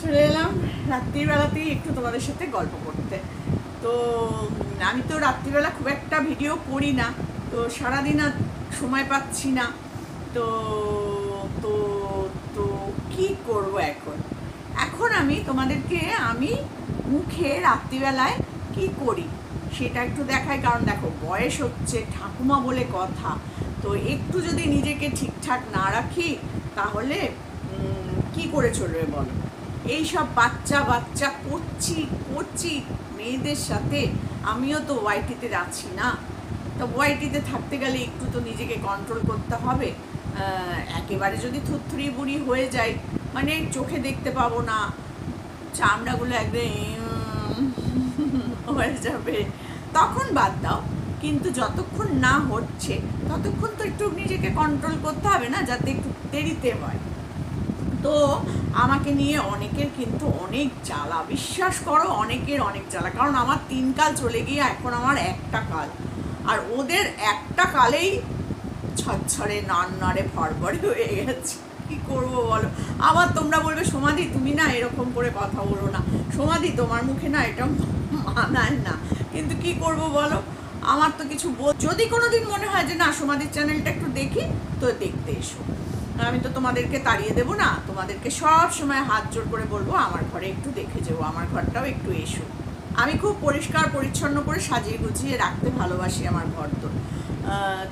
চলে এলাম রাত্রিবেলাতেই একটু তোমাদের সাথে গল্প করতে। তো আমি তো রাত্রিবেলা খুব একটা ভিডিও করি না, তো সারাদিন আর সময় পাচ্ছি না। তো তো তো কি করব এখন? এখন আমি তোমাদেরকে, আমি মুখে রাত্রিবেলায় কি করি সেটা একটু দেখাই, কারণ দেখো বয়স হচ্ছে, ঠাকুমা বলে কথা। তো একটু যদি নিজেকে ঠিকঠাক না রাখি, তাহলে কি করে চলবে বলো? এই সব বাচ্চা বাচ্চা করছি করছি, মেয়েদের সাথে আমিও তো ওয়াইটিতে যাচ্ছি না। তো ওয়াইটিতে থাকতে গেলে একটু তো নিজেকে কন্ট্রোল করতে হবে। একেবারে যদি থুরথুরি বুড়ি হয়ে যায় মানে চোখে দেখতে পাবো না, চামড়াগুলো একদম হয়ে যাবে, তখন বাদ দাও। কিন্তু যতক্ষণ না হচ্ছে, ততক্ষণ তো একটু নিজেকে কন্ট্রোল করতে হবে না, যাতে একটু দেরিতে হয়। তো আমাকে নিয়ে অনেকের কিন্তু অনেক জ্বালা। বিশ্বাস করো, অনেকের অনেক জ্বালা। কারণ আমার তিন কাল চলে গিয়ে এখন আমার একটা কাল। আর ওদের একটা কালেই নান নাড়ে ফরফরে হয়ে গেছে। কি করব বলো? আবার তোমরা বলবে সমাধি তুমি না এরকম করে কথা বলো না। সমাধি তোমার মুখে না এটা মানায় না। কিন্তু কি করব বলো? আমার তো কিছু যদি কোনোদিন মনে হয় যে, না সমাধির চ্যানেলটা একটু দেখি, তো দেখতে এসো। আমি তো তোমাদেরকে তাড়িয়ে দেবো না, তোমাদেরকে সব সময় হাত জোর করে বলব, আমার ঘরে একটু দেখে যেও, আমার ঘরটাও একটু এসো। আমি খুব পরিষ্কার, পরিচ্ছন্ন করে সাজিয়ে গুছিয়ে রাখতে ভালোবাসি আমার ঘর তো।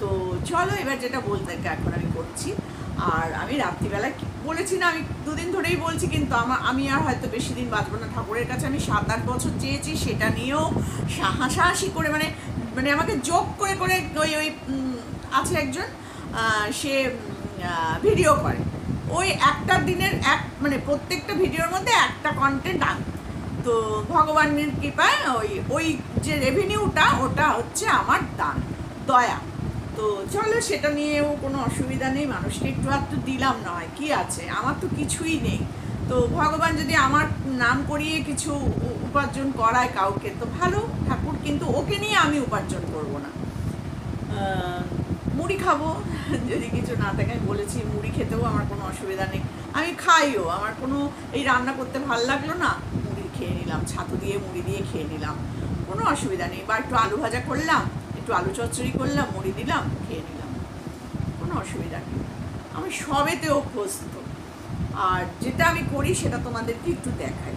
তো চলো এবার যেটা বলতে এখন আমি করছি, আর আমি রাত্রিবেলায় কি- বলেছি না, আমি দুদিন ধরেই বলছি, কিন্তু আমার, আমি আর হয়তো বেশি দিন বাঁচবো না। ঠাকুরের কাছে আমি সাত আট বছর চেয়েছি, সেটা নিয়েও হাসাহাসি করে মানে মানে আমাকে যোগ করে করে ওই ওই আছে একজন সে ভিডিও করে। ওই একটা দিনের এক মানে প্রত্যেকটা ভিডিওর মধ্যে একটা কন্টেন্ট আন। তো ভগবানের কৃপায় ওই ওই যে রেভিনিউটা ওটা হচ্ছে আমার দান, দয়া। তো চলো সেটা নিয়েও কোনো অসুবিধা নেই, মানুষকে একটু একটু দিলাম নয়, কি আছে? আমার তো কিছুই নেই। তো ভগবান যদি আমার নাম করিয়ে কিছু উপার্জন করায় কাউকে, তো ভালো ঠাকুর, কিন্তু ওকে নিয়ে আমি উপার্জন করব না। মুড়ি খাব। যদি কিছু না থাকে, আমি বলেছি, মুড়ি খেতেও আমার কোনো অসুবিধা নেই। আমি খাইও, আমার কোনো এই রান্না করতে ভালো লাগল না। মুড়ি খেয়ে নিলাম, ছাতু দিয়ে মুড়ি দিয়ে খেয়ে নিলাম। কোনো অসুবিধা নেই। বা একটু আলু ভাজা করলাম, একটু আলু চচ্চড়ি করলাম, মুড়ি দিলাম, খেয়ে নিলাম। কোনো অসুবিধা নেই। আমি সবেতে অভ্যস্ত। আর যেটা আমি করি, সেটা তোমাদেরকে একটু দেখাই।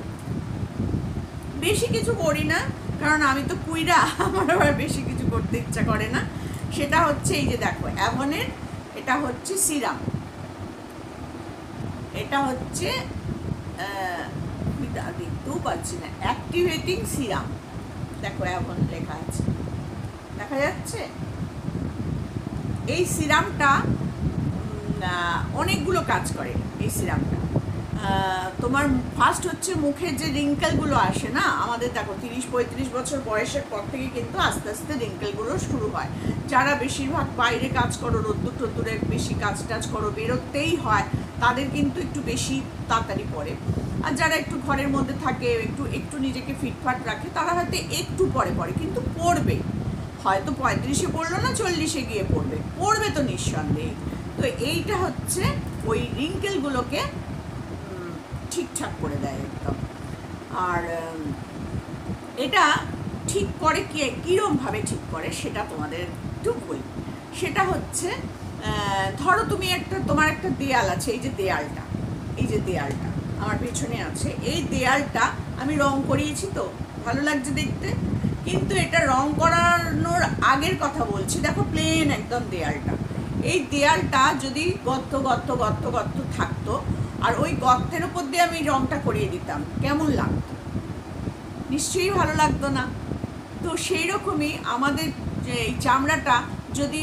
বেশি কিছু করি না, কারণ আমি তো কুইরা, আমার আবার বেশি কিছু করতে ইচ্ছা করে না। সেটা হচ্ছে এই যে দেখো, অ্যাভনের, এটা হচ্ছে সিরাম। এটা হচ্ছে দেখতেও পাচ্ছি না। অ্যাক্টিভেটিং সিরাম দেখো অ্যাভন লেখা আছে। দেখা যাচ্ছে? এই সিরামটা অনেকগুলো কাজ করে, এই সিরামটা। তোমার ফার্স্ট হচ্ছে মুখের যে রিঙ্কেলগুলো আসে না, আমাদের দেখো তিরিশ, পঁয়ত্রিশ বছর বয়সের পর থেকে কিন্তু আস্তে আস্তে রিঙ্কেলগুলো শুরু হয়। যারা বেশিরভাগ বাইরে কাজ করো, রোদ্দুর টদ্দুরে বেশি কাজ টাজ করো, বেরোতেই হয়, তাদের কিন্তু একটু বেশি তাড়াতাড়ি পড়ে। আর যারা একটু ঘরের মধ্যে থাকে, একটু একটু নিজেকে ফিটফাট রাখে, তারা হয়তো একটু পরে পড়ে, কিন্তু পড়বে। হয়তো পঁয়ত্রিশে পড়ল না, চল্লিশে গিয়ে পড়বে। পড়বে তো নিঃসন্দেহে। তো এইটা হচ্ছে ওই রিঙ্কেলগুলোকে ঠিকঠাক করে দেয় একদম। আর এটা ঠিক করে কে কীরমভাবে ঠিক করে সেটা তোমাদের বলি। সেটা হচ্ছে ধরো তুমি একটা, তোমার একটা দেয়াল আছে, এই যে দেয়ালটা, এই যে দেয়ালটা, আমার পেছনে আছে, এই দেয়ালটা আমি রং করিয়েছি তো, ভালো লাগছে দেখতে। কিন্তু এটা রং করানোর আগের কথা বলছি, দেখো প্লেন একদম দেয়ালটা। এই দেয়ালটা যদি গর্ত গর্ত গর্ত গর্ত থাকতো আর ওই গর্তের উপর দিয়ে আমি রংটা করিয়ে দিতাম। কেমন লাগতো? নিশ্চয়ই ভালো লাগতো না। তো সেই রকমই আমাদের যে এই চামড়াটা, যদি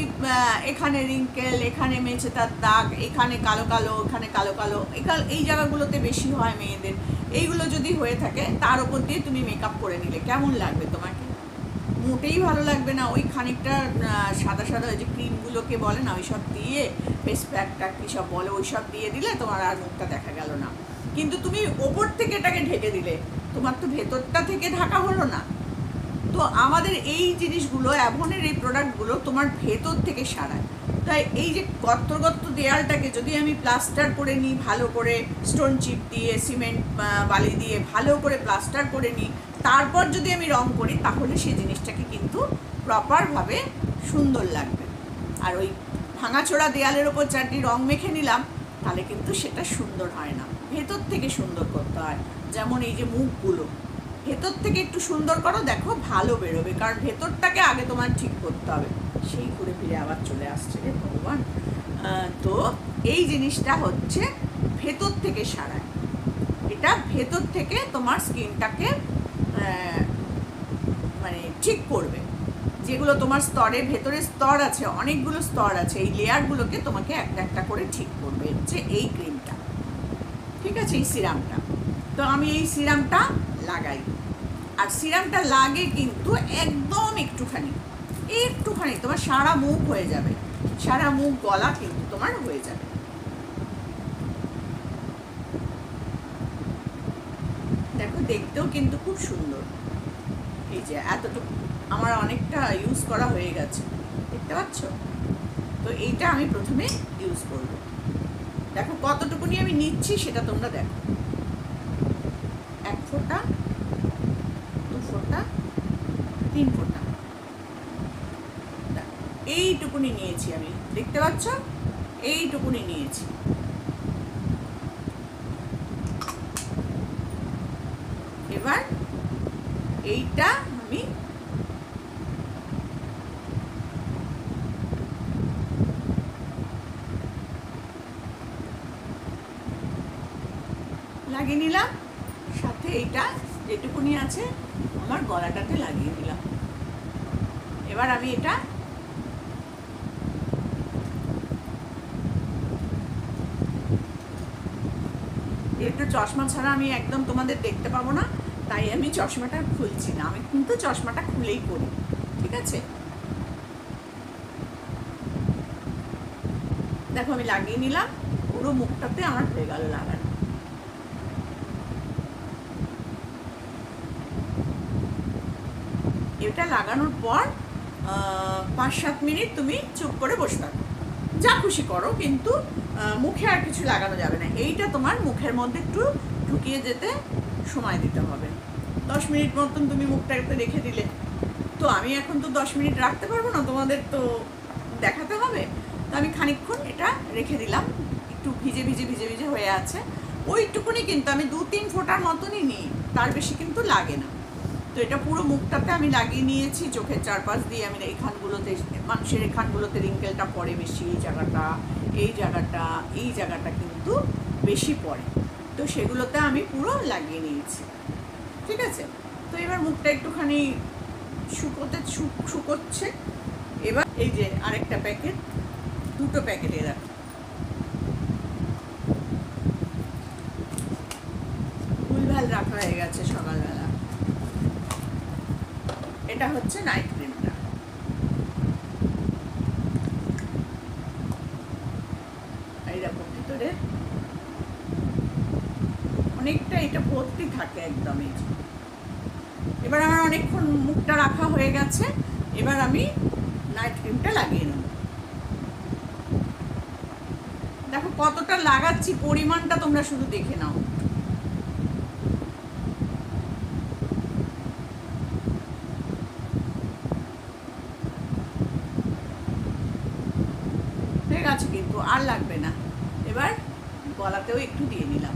এখানে রিঙ্কেল, এখানে মেছে তার দাগ, এখানে কালো কালো এখানে কালো কালো, এখানে, এই জায়গাগুলোতে বেশি হয় মেয়েদের। এইগুলো যদি হয়ে থাকে, তার উপর দিয়ে তুমি মেকআপ করে নিলে। কেমন লাগবে তোমাকে? মোটেই ভালো লাগবে না। ওই খানিকটা সাদা সাদা ওই যে ক্রিমগুলোকে বলে না ওই সব দিয়ে ফেস প্যাকটা কী সব বলে ওই সব দিয়ে দিলে তোমার আর মুখটা দেখা গেল না। কিন্তু তুমি ওপর থেকে এটাকে ঢেকে দিলে, তোমার তো ভেতরটা থেকে ঢাকা হলো না। তো আমাদের এই জিনিসগুলো অ্যাভনের এই প্রোডাক্টগুলো তোমার ভেতর থেকে সারায়। তাই এই যে গর্ত গর্ত দেয়ালটাকে যদি আমি প্লাস্টার করে নিই, ভালো করে স্টোন চিপ দিয়ে সিমেন্ট বালি দিয়ে ভালো করে প্লাস্টার করে নিই, তারপর যদি আমি রং করি, তাহলে সেই জিনিসটাকে কিন্তু প্রপারভাবে সুন্দর লাগবে। আর ওই ভাঙাচোরা দেয়ালের ওপর চারটি রং মেখে নিলাম, তাহলে কিন্তু সেটা সুন্দর হয় না। ভেতর থেকে সুন্দর করতে হয়। যেমন এই যে মুখগুলো, ভেতর থেকে একটু সুন্দর করো, দেখো ভালো বেরোবে। কারণ ভেতরটাকে আগে তোমার ঠিক করতে হবে। সেই ঘুরে ফিরে আবার চলে আসছে রে ভগবান। তো এই জিনিসটা হচ্ছে ভেতর থেকে সারায়। এটা ভেতর থেকে তোমার স্কিনটাকে মানে ঠিক করবে। যেগুলো তোমার স্তরের ভেতরে স্তর আছে, অনেকগুলো স্তর আছে, এই লেয়ারগুলোকে তোমাকে একটা একটা করে ঠিক করবে। হচ্ছে এই ক্রিমটা ঠিক আছে? এই সিরামটা তো আমি এই সিরামটা লাগাই। আর সিরামটা লাগে কিন্তু একদম একটুখানি। একটুখানি। তোমার সারা মুখ হয়ে যাবে। সারা মুখ, গলা কিন্তু তোমার হয়ে যাবে। দেখো, দেখতেও কিন্তু খুব সুন্দর। এই যে এতটুকু। আমার অনেকটা ইউজ করা হয়ে গেছে। দেখতে পাচ্ছ? তো এইটা আমি প্রথমে ইউজ করব। দেখো কতটুকুনি আমি নিচ্ছি সেটা তোমরা দেখো। এক ফোঁটা, দু ফোঁটা, তিন ফোঁটা। এইটুকুনি নিয়েছি আমি। দেখতে পাচ্ছ? এইটুকুনি নিয়েছি। এবার এইটা আমি লাগিয়ে নিলাম। সাথে এইটা যেটুকুনি আছে আমার গলাটাতে লাগিয়ে দিলাম। এবার আমি এটা একটু চশমা ছাড়া আমি একদম তোমাদের দেখতে পাবো না, তাই আমি চশমাটা খুলছি না। আমি কিন্তু চশমাটা খুলেই করি, ঠিক আছে? দেখো আমি লাগিয়ে নিলাম, পুরো মুখটাতে আমার হয়ে গেল লাগানো। এটা লাগানোর পর পাঁচ সাত মিনিট তুমি চুপ করে বসে থাকো। যা খুশি করো, কিন্তু মুখে আর কিছু লাগানো যাবে না। এইটা তোমার মুখের মধ্যে একটু ঢুকিয়ে যেতে সময় দিতে হবে। দশ মিনিট মতন তুমি মুখটাতে রেখে দিলে। তো আমি এখন তো দশ মিনিট রাখতে পারব না, তোমাদের তো দেখাতে হবে। তো আমি খানিকক্ষণ এটা রেখে দিলাম। একটু ভিজে ভিজে ভিজে ভিজে হয়ে আছে। ওইটুকুনি কিন্তু আমি দু তিন ফোঁটার মতনই নিই, তার বেশি কিন্তু লাগে না। তো এটা পুরো মুখটাতে আমি লাগিয়ে নিয়েছি, চোখের চারপাশ দিয়ে আমি এখানগুলোতে মানুষের এখানগুলোতে রিঙ্কেলটা পড়ে বেশি, এই জায়গাটা এই জায়গাটা এই জায়গাটা কিন্তু বেশি পড়ে তো সেগুলোতে আমি পুরো লাগিয়ে নিয়েছি। ঠিক আছে? তো এবার মুখটা একটুখানি শুকোতে শুকোচ্ছে। এবার এই যে আরেকটা প্যাকেট, দুটো প্যাকেট এরা ভুলভাল রাখা হয়ে গেছে সকালবেলা এটা হচ্ছে নাইট ক্রিমটা এইরকম ভিতরে অনেকটা এটা ভর্তি থাকে একদম এই এবার আমার অনেকক্ষণ মুখটা রাখা হয়ে গেছে, এবার আমি নাইট ক্রিমটা লাগিয়ে নেব। দেখো কতটা লাগাচ্ছি, পরিমাণটা তোমরা শুধু দেখে নাও হয়ে গেছে কিন্তু আর লাগবে না এবার গলাতেও একটু দিয়ে নিলাম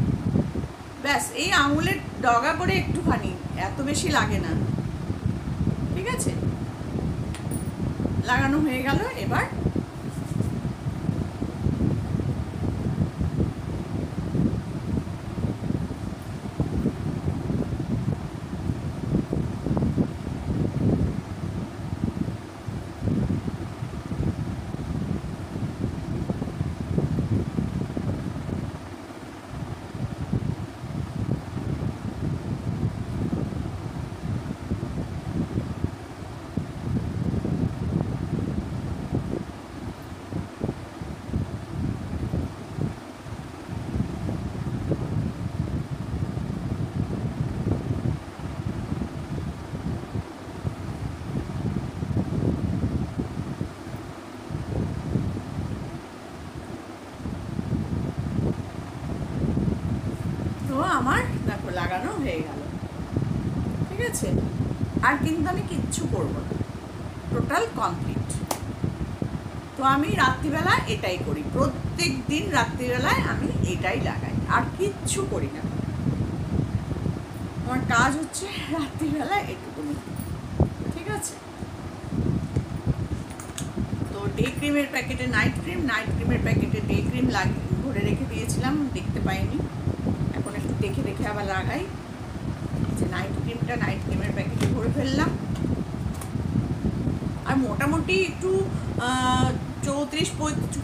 ব্যাস এই আঙুলের ডগা করে একটুখানি এত বেশি লাগে না। ঠিক আছে? লাগানো হয়ে গেল এবার আর কিন্তু আমি কিচ্ছু করব না। টোটাল কমপ্লিট তো আমি রাত্রিবেলা এটাই করি। প্রত্যেক দিন রাত্রিবেলায় আমি এটাই লাগাই। আর কিচ্ছু করি না। আমার কাজ হচ্ছে রাত্রিবেলা এটুকুনি। ঠিক আছে? তো ডে ক্রিমের প্যাকেটে নাইট ক্রিম নাইট ক্রিমের প্যাকেটে ডে ক্রিম লাগিয়ে ভরে রেখে দিয়েছিলাম, দেখতে পাইনি। এখন একটু দেখে দেখে আবার লাগাই। যে নাইট ক্রিমটা নাইট ক্রিমের ফেললাম। আর মোটামুটি একটু চৌত্রিশ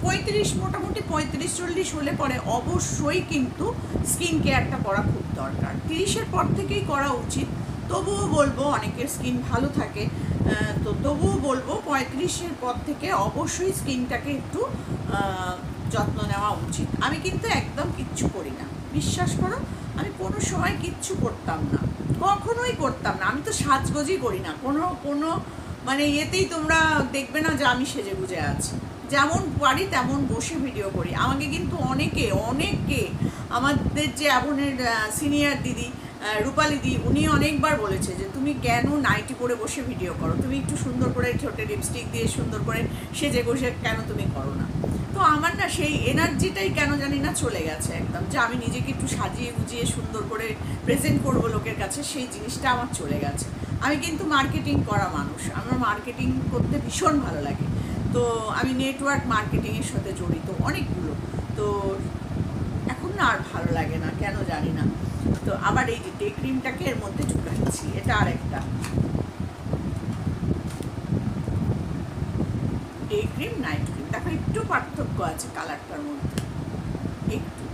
পঁয়ত্রিশ, মোটামুটি পঁয়ত্রিশ, চল্লিশ হলে পরে অবশ্যই কিন্তু স্কিন কেয়ারটা করা খুব দরকার। তিরিশের পর থেকেই করা উচিত। তবুও বলব অনেকের স্কিন ভালো থাকে। তো তবুও বলব পঁয়ত্রিশের পর থেকে অবশ্যই স্কিনটাকে একটু যত্ন নেওয়া উচিত। আমি কিন্তু একদম কিচ্ছু করি না। বিশ্বাস করো আমি কোনো সময় কিচ্ছু করতাম না। কখনোই করতাম না। আমি তো সাজগোজই করি না। কোনো কোনো মানে ইয়েতেই তোমরা দেখবে না যে আমি সেজে গুজে আছি। যেমন পারি তেমন বসে ভিডিও করি। আমাকে কিন্তু অনেকে অনেকে আমাদের যে এমনের সিনিয়র দিদি রূপালি দি, উনি অনেকবার বলেছে যে, তুমি কেন নাইটি পরে বসে ভিডিও করো? তুমি একটু সুন্দর করে ঠোঁটে লিপস্টিক দিয়ে সুন্দর করে সেজে গোসে কেন তুমি করো না? তো আমার না সেই এনার্জিটাই কেন জানি না চলে গেছে একদম, যে আমি নিজেকে একটু সাজিয়ে গুজিয়ে সুন্দর করে প্রেজেন্ট করব লোকের কাছে, সেই জিনিসটা আমার চলে গেছে। আমি কিন্তু মার্কেটিং করা মানুষ, আমার মার্কেটিং করতে ভীষণ ভালো লাগে। তো আমি নেটওয়ার্ক মার্কেটিংয়ের সাথে জড়িত অনেকগুলো। তো না আর ভালো লাগে না, কেন জানি না। তো আবার এই যে ডে ক্রিমটাকে এর মধ্যে ঢুকাচ্ছি, এটা আর একটা ডে ক্রিম নাইট ক্রিম দেখো একটু পার্থক্য আছে কালারটার মধ্যে। একটু।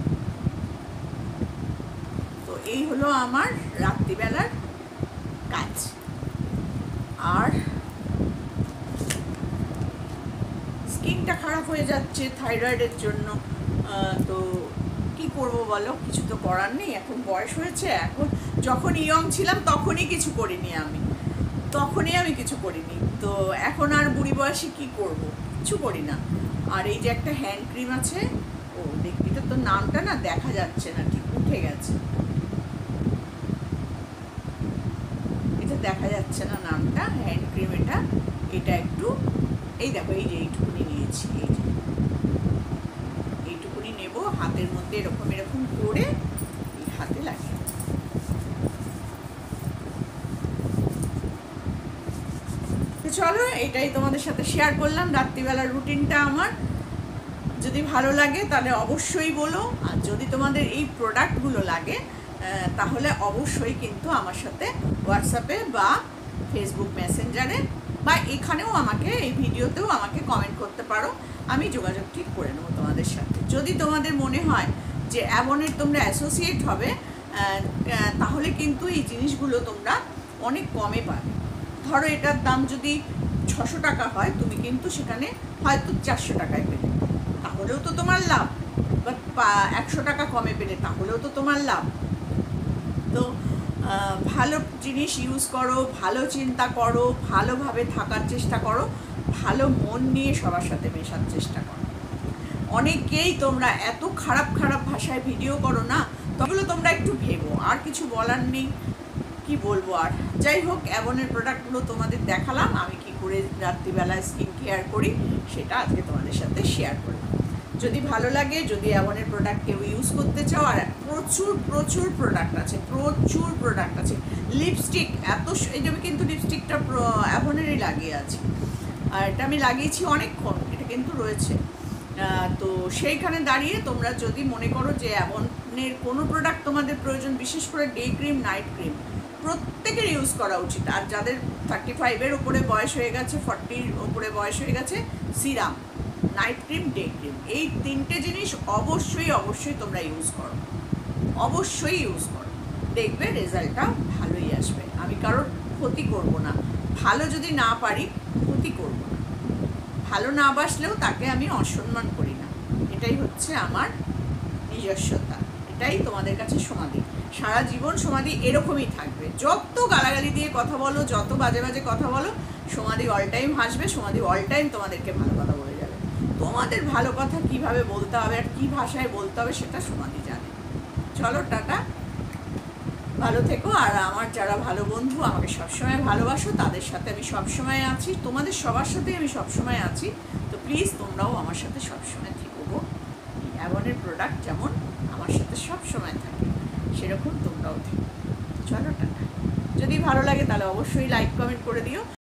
তো এই হলো আমার রাত্রিবেলার কাজ। আর স্কিনটা খারাপ হয়ে যাচ্ছে থাইরয়েডের জন্য তো করব বলো? কিছু তো করার নেই, এখন বয়স হয়েছে, এখন যখন ইয়ং ছিলাম তখনই কিছু করিনি আমি। তখনই আমি কিছু করিনি। তো এখন আর বুড়ি বয়সে কি করব? কিছু করি না। আর এই যে একটা হ্যান্ড ক্রিম আছে, ও দেখবি তো নামটা না দেখা যাচ্ছে না, ঠিক উঠে গেছে। এটা দেখা যাচ্ছে না নামটা হ্যান্ড ক্রিম এটা। এটা একটু, এই দেখো, এই যে এইটুকুনি নিয়েছি, এই যে। এইটুকুনি নেব হাতের মধ্যে এরকম এরকম করে হাতে লাগিয়ে চলো, এটাই তোমাদের সাথে শেয়ার করলাম। রাত্রিবেলার রুটিনটা আমার। যদি ভালো লাগে, তাহলে অবশ্যই বলো। আর যদি তোমাদের এই প্রোডাক্টগুলো লাগে তাহলে অবশ্যই কিন্তু আমার সাথে হোয়াটসঅ্যাপে বা ফেসবুক মেসেঞ্জারে বা এখানেও আমাকে, এই ভিডিওতেও আমাকে কমেন্ট করতে পারো। আমি যোগাযোগ ঠিক করে নেব তোমাদের সাথে। যদি তোমাদের মনে হয় যে অ্যাবনের তোমরা অ্যাসোসিয়েট হবে তাহলে কিন্তু এই জিনিসগুলো তোমরা অনেক কমে পাবে। ধরো এটার দাম যদি ছশো টাকা হয়, তুমি কিন্তু সেখানে হয়তো চারশো টাকায় পেলে। তাহলেও তো তোমার লাভ। বা একশো টাকা কমে পেলে, তাহলেও তো তোমার লাভ। তো ভালো জিনিস ইউজ করো, ভালো চিন্তা করো, ভালোভাবে থাকার চেষ্টা করো। ভালো মন নিয়ে সবার সাথে মেশার চেষ্টা করো। অনেকেই তোমরা এত খারাপ খারাপ ভাষায় ভিডিও করো না তবে তোমরা একটু ভেবো, আর কিছু বলার নেই, কি বলব আর। যাই হোক অ্যাবনের প্রোডাক্টগুলো তোমাদের দেখালাম, আমি কি করে রাত্রিবেলায় স্কিন কেয়ার করি, সেটা আজকে তোমাদের সাথে শেয়ার করলাম। যদি ভালো লাগে, যদি অ্যাবনের প্রোডাক্ট কেউ ইউজ করতে চাও, আর প্রচুর প্রচুর প্রোডাক্ট আছে, প্রচুর প্রোডাক্ট আছে লিপস্টিক এত এটা কিন্তু লিপস্টিকটা অ্যাবনেরই লাগিয়ে আছে। আর এটা আমি লাগিয়েছি অনেকক্ষণ, এটা কিন্তু রয়েছে। তো সেইখানে দাঁড়িয়ে তোমরা যদি মনে করো যে অ্যাবনের কোনো প্রোডাক্ট তোমাদের প্রয়োজন, বিশেষ করে ডে ক্রিম নাইট ক্রিম প্রত্যেকের ইউজ করা উচিত। আর যাদের থার্টি ফাইভের উপরে বয়স হয়ে গেছে ফর্টির ওপরে বয়স হয়ে গেছে serum night cream day cream এই তিনটে জিনিস অবশ্যই অবশ্যই তোমরা ইউজ করো। অবশ্যই ইউজ করো। দেখবে রেজাল্টটা ভালোই আসবে। আমি কারোর ক্ষতি করব না। ভালো যদি না পারি, ক্ষতি করব না। ভালো না বাসলেও তাকে আমি অসম্মান করি না। এটাই হচ্ছে আমার নিজস্বতা। এটাই তোমাদের কাছে সমাধি। সারা জীবন সমাধি এরকমই থাকবে। যত গালাগালি দিয়ে কথা বলো, যত বাজে বাজে কথা বলো, সমাধি অল টাইম হাসবে, সমাধি অল টাইম তোমাদেরকে ভালো কথা বলে যাবে। তোমাদের ভালো কথা কীভাবে বলতে হবে আর কী ভাষায় বলতে হবে সেটা সমাধি জানে। চলো টাটা। ভালো থেকো, আর আমার যারা ভালো বন্ধু আমাকে সবসময় ভালোবাসো, তাদের সাথে আমি সবসময় আছি, তোমাদের সবার সাথেই আমি সবসময় আছি, তো প্লিজ তোমরাও আমার সাথে সবসময় থেকো গো। অ্যাভনের প্রোডাক্ট যেমন আমার সাথে সবসময় থাকে, সেরকম তোমরাও থেকো। চলো টাটা। যদি ভালো লাগে তাহলে অবশ্যই লাইক কমেন্ট করে দিও।